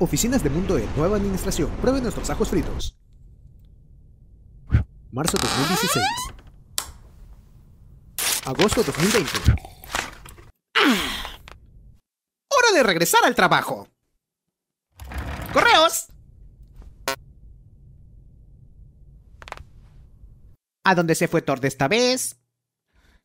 Oficinas de Mundo nueva administración. Prueben nuestros ajos fritos. Marzo 2016. Agosto 2020. ¡Hora de regresar al trabajo! ¡Correos! ¿A dónde se fue Thor de esta vez?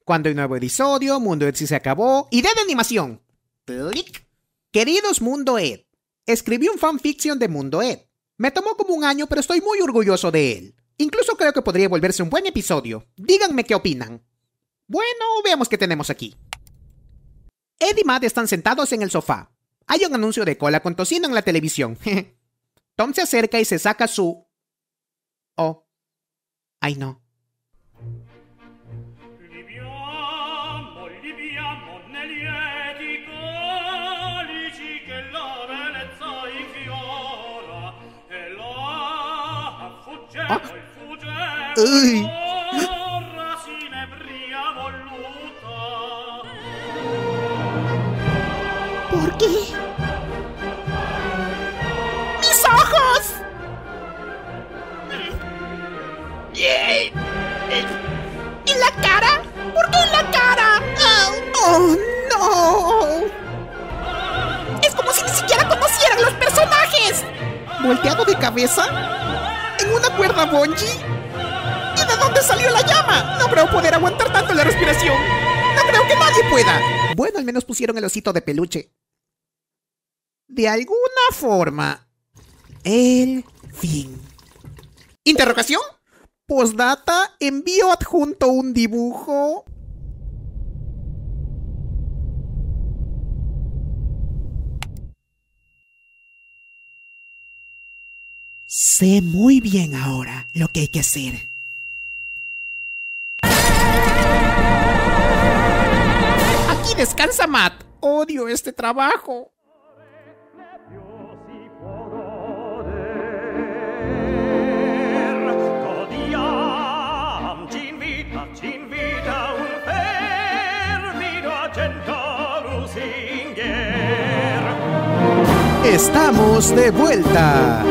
¿Cuándo hay nuevo episodio? ¿Mundo Ed si se acabó? ¡Idea de animación! ¡Clic! Queridos Mundo Ed, escribí un fanfiction de Mundo Ed. Me tomó como un año, pero estoy muy orgulloso de él. Incluso creo que podría volverse un buen episodio. Díganme qué opinan. Bueno, veamos qué tenemos aquí. Ed y Matt están sentados en el sofá. Hay un anuncio de cola con tocino en la televisión. Tom se acerca y se saca su... Oh. Ay no. Uy. ¿Por qué? ¡Mis ojos! ¿En la cara? ¿Por qué la cara? ¡Oh, no! Es como si ni siquiera conocieran los personajes. ¿Volteado de cabeza? ¿En una cuerda bungee? ¿Y de dónde salió la llama? No creo poder aguantar tanto la respiración. No creo que nadie pueda. Bueno, al menos pusieron el osito de peluche. De alguna forma. El fin. ¿Interrogación? Postdata, envío adjunto un dibujo. Sé muy bien ahora lo que hay que hacer. Aquí descansa Matt. Odio este trabajo. Estamos de vuelta.